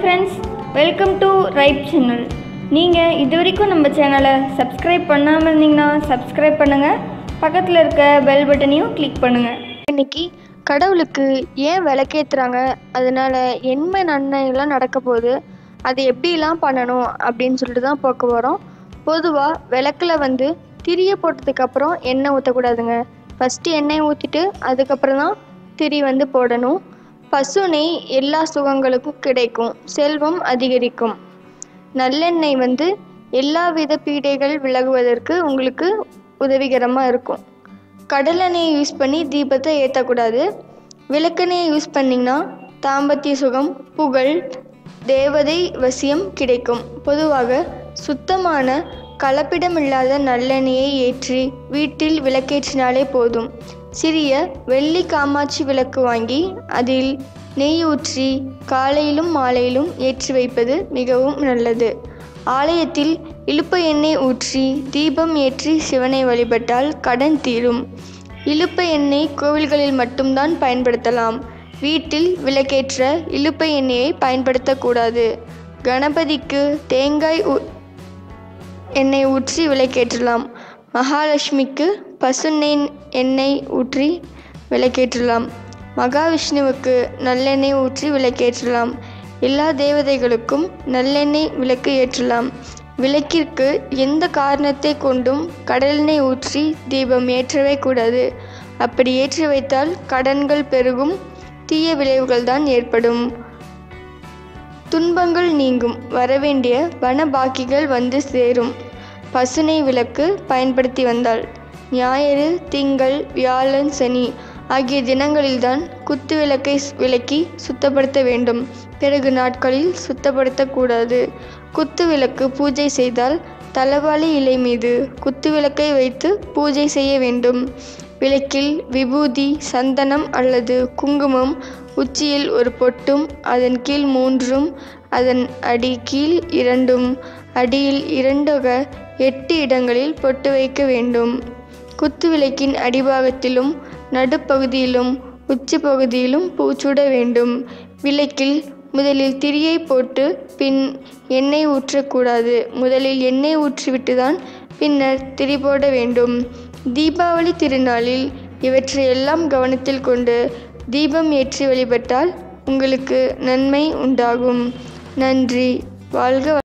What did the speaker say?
Friends welcome to right channel நீங்கள் இது வரைக்கும் நம்ம சேனலை சப்ஸ்கிரைப் பண்ணாமல் இருந்தீங்கன்னா சப்ஸ்கிரைப் பண்ணுங்கள் பக்கத்தில் இருக்க பெல் பட்டனையும் கிளிக் பண்ணுங்கள் இன்னைக்கு கடவுளுக்கு ஏன் விளக்கேத்துறாங்க? அதனால் என்ன நன்மைகள்லாம் நடக்க போகுது? அது எப்படிலாம் பண்ணணும்? அப்படின்னு சொல்லிட்டு தான் பார்க்க போகிறோம் பொதுவாக விளக்கில் வந்து திரியை போட்டதுக்கப்புறம் எண்ணெய் ஊற்றக்கூடாதுங்க ஃபஸ்ட்டு எண்ணெய் ஊற்றிட்டு அதுக்கப்புறம் தான் திரி வந்து போடணும். பசு நெய் எல்லா சுகங்களுக்கும் கிடைக்கும் செல்வம் அதிகரிக்கும். நல்லெண்ணெய் வந்து எல்லா வித பீடைகள் விலகுவதற்கு உங்களுக்கு உதவிகரமாக இருக்கும். கடலெண்ணெயை யூஸ் பண்ணி தீபத்தை ஏற்றக்கூடாது விளக்கெண்ணெயை யூஸ் பண்ணிங்கன்னா தாம்பத்திய சுகம் புகழ் தேவதை வசியம் கிடைக்கும். பொதுவாக சுத்தமான கலப்பிடமில்லாத நல்லெண்ணெயை ஏற்றி வீட்டில் விளக்கேற்றினாலே போதும். சிறிய வெள்ளி காமாட்சி விளக்கு வாங்கி அதில் நெய் ஊற்றி காலையிலும் மாலையிலும் ஏற்றி வைப்பது மிகவும் நல்லது. ஆலயத்தில் இழுப்ப எண்ணெய் ஊற்றி தீபம் ஏற்றி சிவனை வழிபட்டால் கடன் தீரும். இழுப்ப எண்ணெய் கோவில்களில் மட்டும்தான் பயன்படுத்தலாம். வீட்டில் விளக்கேற்ற இலுப்ப எண்ணெயை பயன்படுத்தக்கூடாது. கணபதிக்கு தேங்காய் ஊ- எண்ணெய் ஊற்றி விளக்கேற்றலாம் மகாலட்சுமிக்கு பசுநெய் எண்ணெய் ஊற்றி விளக்கேற்றலாம் மகாவிஷ்ணுவுக்கு நல்லெண்ணெய் ஊற்றி விளக்கேற்றலாம் எல்லா தேவதைகளுக்கும் நல்லெண்ணெய் விளக்கு ஏற்றலாம். விளக்கிற்கு எந்த காரணத்தை கொண்டும் கடலெண்ணெய் ஊற்றி தீபம் ஏற்றவே கூடாது. அப்படி ஏற்றி வைத்தால் கடன்கள் பெருகும் தீய விளைவுகள் தான் ஏற்படும். துன்பங்கள் நீங்கும். வரவேண்டிய வனபாக்கிகள் வந்து சேரும். பசுனை விளக்கு பயன்படுத்தி வந்தாள். ஞாயிறு திங்கள் வியாழன் சனி ஆகிய தினங்களில்தான் குத்து விளக்கை விளக்கி சுத்தப்படுத்த வேண்டும். பிறகு நாட்களில் சுத்தப்படுத்தக்கூடாது குத்து விளக்கு பூஜை செய்தால் தலவாழை இலை மீது குத்து விளக்கை வைத்து பூஜை செய்ய வேண்டும். விளக்கில் விபூதி சந்தனம் அல்லது குங்குமம் உச்சியில் ஒரு பொட்டும் அதன் கீழ் மூன்றும் அதன் அடி கீழ் இரண்டும் அடியில் இரண்டக எட்டு இடங்களில் பொட்டு வைக்க வேண்டும். குத்து விளக்கின் அடிபாகத்திலும் நடுப்பகுதியிலும் உச்சி பகுதியிலும் பூச்சுட வேண்டும். விளக்கில் முதலில் திரியை போட்டு பின் எண்ணெய் ஊற்றக்கூடாது. முதலில் எண்ணெய் ஊற்றிவிட்டுதான் பின்னர் திரி போட வேண்டும். தீபாவளி திருநாளில் இவற்றையெல்லாம் கவனத்தில் கொண்டு தீபம் ஏற்றி வழிபட்டால் உங்களுக்கு நன்மை உண்டாகும். நன்றி. வாழ்க